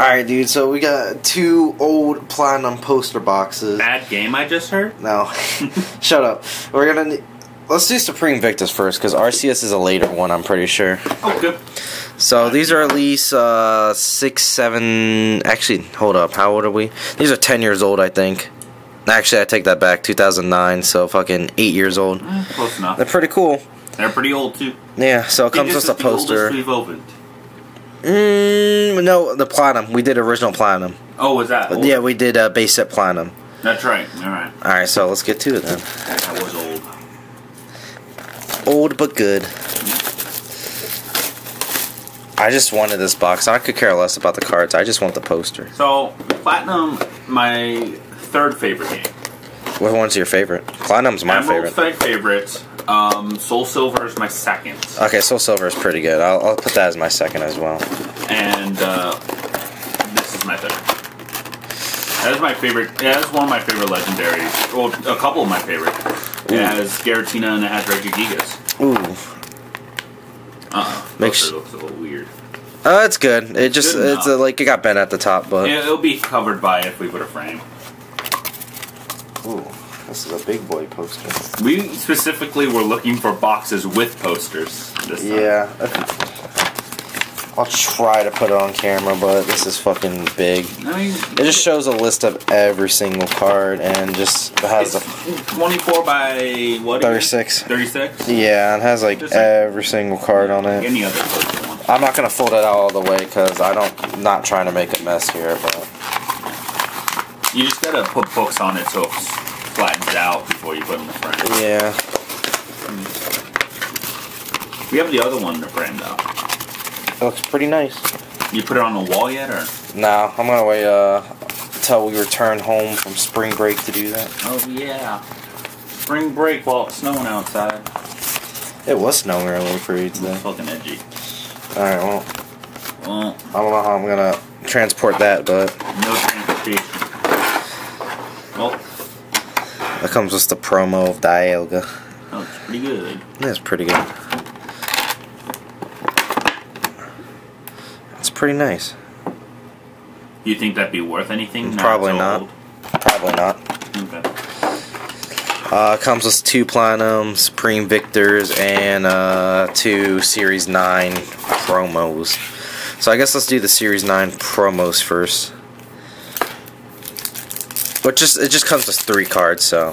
Alright, dude, so we got two old platinum poster boxes. Bad game I just heard? No. Shut up. We're gonna. Let's do Supreme Victors first, because Arceus is a later one, I'm pretty sure. Oh, good. So these are at least uh, six, seven. Actually, hold up. How old are we? These are 10 years old, I think. Actually, I take that back. 2009, so fucking 8 years old. Eh, close enough. They're pretty cool. They're pretty old too. Yeah, so it comes with a poster. we've opened. Mm, no, the platinum. We did original platinum. Oh, was that? Old? Yeah, we did uh, base set platinum. That's right. All right. Alright, so let's get to it then. That was old. Old but good. I just wanted this box. I could care less about the cards. I just want the poster. So, Platinum, my third favorite game. What one's your favorite? Platinum's my Emerald's favorite. my favorite. Um, Soul Silver is my second. Okay, Soul Silver is pretty good. I'll, I'll put that as my second as well. And uh, this is my third. That is my favorite. Yeah, that's one of my favorite legendaries. Well, a couple of my favorite. It has Giratina and it has Regigigas. Ooh, Uh-uh. Makes- Poster looks a little weird. uh, it's good. It just good it's enough. uh, like it got bent at the top, but Yeah, it'll be covered by if we put a frame. ooh, this is a big boy poster. We specifically were looking for boxes with posters. This time. Yeah, I'll try to put it on camera, but this is fucking big. I mean, It just shows a list of every single card and just has the 24 by what? 36. 36? yeah, it has like like- every single card on it. Any other poster one. I'm not gonna fold it out all the way because I don't not trying to make a mess here, but You just gotta put books on it so it flattens out before you put it in the frame. yeah. We have the other one in the frame though. It looks pretty nice. You put it on the wall yet or? No, I'm gonna wait uh until we return home from spring break to do that. Oh yeah. Spring break while it's snowing outside. It was snowing earlier for you It's today. fucking edgy. Alright, well, Well, I don't know how I'm gonna transport that, but no transportation. Well, that comes with the promo of Dialga. that looks pretty good. That's pretty good. It's pretty nice. You think that'd be worth anything? Probably it's not. Probably not. Okay. Uh, comes with two Platinum, Supreme Victors, and uh, two Series 9 promos. So I guess let's do the Series 9 promos first. But just it just comes with three cards, so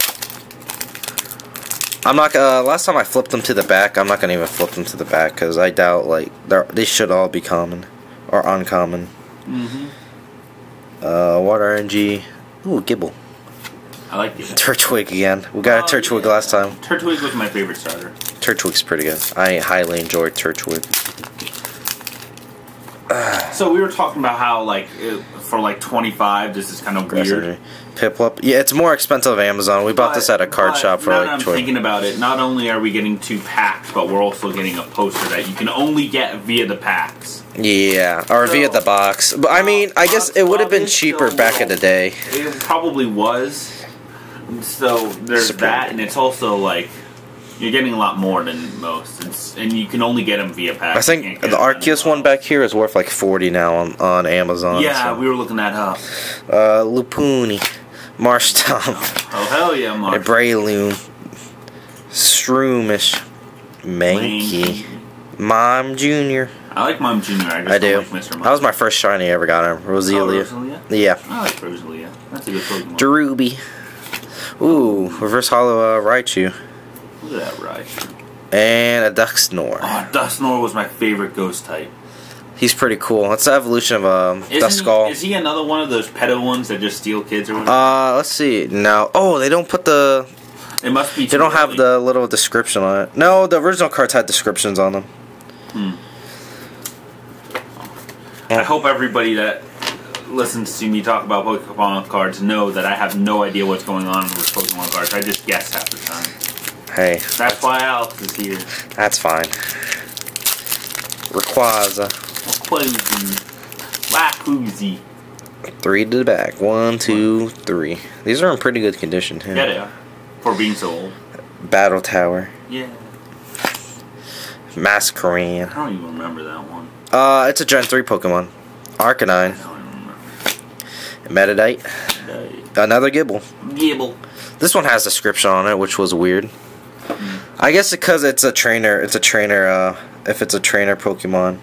I'm not. Uh, last time I flipped them to the back, I'm not gonna even flip them to the back because I doubt like they're, they should all be common or uncommon. Mm-hmm. Uh, Water RNG. Ooh, Gibble. I like it. Turtwig again. We got a Oh, Turtwig yeah. last time. Turtwig was my favorite starter. Turtwig's pretty good. I highly enjoyed Turtwig. So we were talking about how like it, for like twenty five, this is kind of weird. Piplup. Yeah, it's more expensive on Amazon. We bought this at a card shop for now like I'm twenty. thinking about it. Not only are we getting two packs, but we're also getting a poster that you can only get via the packs. Yeah, or So- via the box. But I mean, I uh, guess it would have been cheaper back in the day. It probably was. So there's Supreme. that, and it's also like you're getting a lot more than most, it's, and you can only get them via pack. I think the Arceus one back here is worth like forty now on, on Amazon. Yeah, so. we were looking that up. uh, Lopunny, Marshtomp, Oh hell yeah, Mark. Breloom, Shroomish, Mankey, Mime Junior. I like Mime Junior. I I don't like Mr. That was my first shiny I ever got him. Oh, Roselia. Rosalia? Yeah. I like Rosalia. That's a good Pokemon. Darubi. Ooh, reverse holo uh, Raichu. Look at that right. And a Dusknoir. Oh, Dusknoir was my favorite ghost type. He's pretty cool. That's the evolution of um, Isn't Duskull. He, is he another one of those pedo ones that just steal kids or whatever? Uh, let's see. No. Oh, they don't put the. it must be. They don't have the little description on it. No, the original cards had descriptions on them. Hmm. I hope everybody that listens to me talk about Pokemon cards know that I have no idea what's going on with Pokemon cards. I just guess half the time. Hey, That's why Alex is here. that's fine. Rayquaza. Closing. Wacoozy. Three to the back. One, two, three. These are in pretty good condition too. Yeah, they are. For being so old. Battle Tower. Yeah. Masquerain. I don't even remember that one. Uh, it's a Gen 3 Pokemon. Arcanine. I don't even Metadite. Another Gible. Gibble. This one has a description on it, which was weird. I guess because it's a trainer. It's a trainer. Uh, if it's a trainer Pokemon,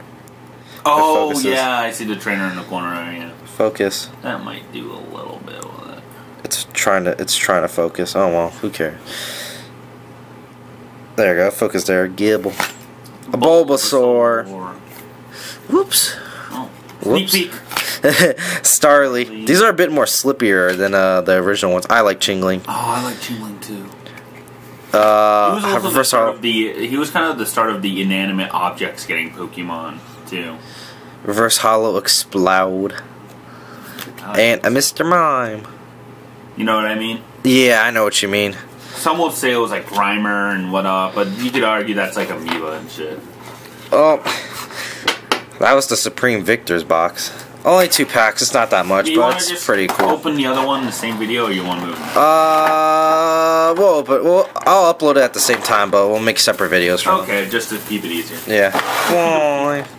Oh yeah, I see the trainer in the corner. Yeah, focus. that might do a little bit with it. It's trying to. It's trying to focus. Oh well, who cares? There you go. Focus there. Gibble. A Bulbasaur. Whoops. Oh, sneak Whoops. peek. Starly. These are a bit more slippier than uh, the original ones. I like Chingling. Oh, I like Chingling too. Uh, He was also the start of the. He was kind of the start of the inanimate objects getting Pokemon too. reverse holo explode, Uh, and a Mr. Mime. you know what I mean? Yeah, I know what you mean. Some would say it was like Grimer and whatnot, but you could argue that's like Amoeba and shit. Oh, that was the Supreme Victors box. Only two packs. It's not that much, but it's pretty cool. open the other one in the same video, or you want to move? Uh, well, but well, I'll upload it at the same time, but we'll make separate videos from. Okay, just to keep it easier. Yeah.